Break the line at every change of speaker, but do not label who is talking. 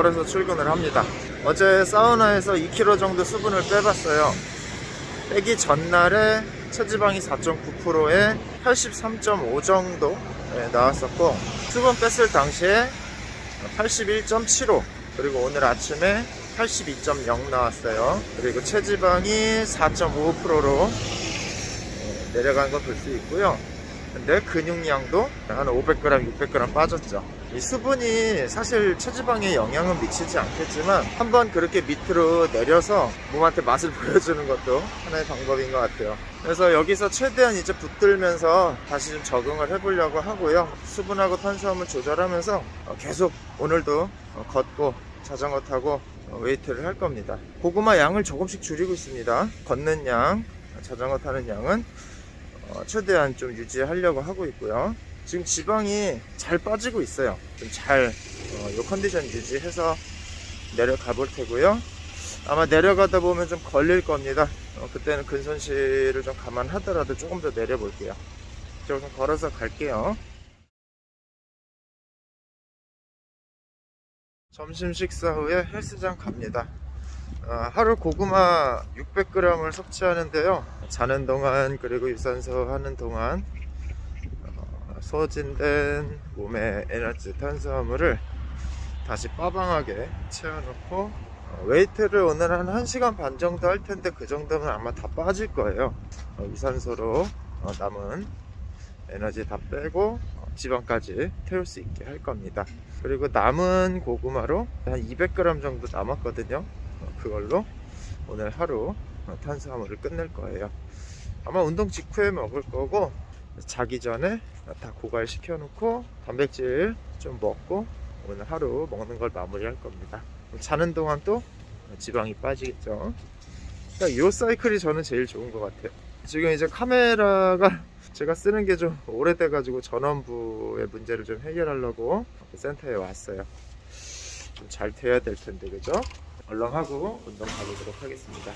걸어서 출근을 합니다. 어제 사우나에서 2kg 정도 수분을 빼봤어요. 빼기 전날에 체지방이 4.9%에 83.5 정도 네, 나왔었고 수분 뺐을 당시에 81.75 그리고 오늘 아침에 82.0 나왔어요. 그리고 체지방이 4.5%로 내려간 걸볼수 있고요. 근데 근육량도 한 500g, 600g 빠졌죠. 이 수분이 사실 체지방에 영향은 미치지 않겠지만 한번 그렇게 밑으로 내려서 몸한테 맛을 보여주는 것도 하나의 방법인 것 같아요. 그래서 여기서 최대한 이제 붙들면서 다시 좀 적응을 해보려고 하고요. 수분하고 탄수화물 조절하면서 계속 오늘도 걷고 자전거 타고 웨이트를 할 겁니다. 고구마 양을 조금씩 줄이고 있습니다. 걷는 양, 자전거 타는 양은 어, 최대한 좀 유지하려고 하고 있고요. 지금 지방이 잘 빠지고 있어요. 좀 잘 어, 요 컨디션 유지해서 내려가 볼 테고요. 아마 내려가다 보면 좀 걸릴 겁니다. 어, 그때는 근손실을 좀 감안하더라도 조금 더 내려 볼게요. 좀 걸어서 갈게요. 점심 식사 후에 헬스장 갑니다. 어, 하루 고구마 600g을 섭취하는데요. 자는 동안 그리고 유산소 하는 동안 어, 소진된 몸의 에너지 탄수화물을 다시 빠방하게 채워놓고 어, 웨이트를 오늘 한 1시간 반 정도 할 텐데 그 정도면 아마 다 빠질 거예요. 어, 유산소로 어, 남은 에너지 다 빼고 어, 지방까지 태울 수 있게 할 겁니다. 그리고 남은 고구마로 한 200g 정도 남았거든요. 어, 그걸로 오늘 하루 탄수화물을 끝낼 거예요. 아마 운동 직후에 먹을 거고 자기 전에 다 고갈시켜 놓고 단백질 좀 먹고 오늘 하루 먹는 걸 마무리할 겁니다. 자는 동안 또 지방이 빠지겠죠. 그러니까 이 사이클이 저는 제일 좋은 것 같아요. 지금 이제 카메라가 제가 쓰는 게 좀 오래돼 가지고 전원부의 문제를 좀 해결하려고 센터에 왔어요 좀 잘 돼야 될 텐데 그죠 얼렁하고 운동 가보도록 하겠습니다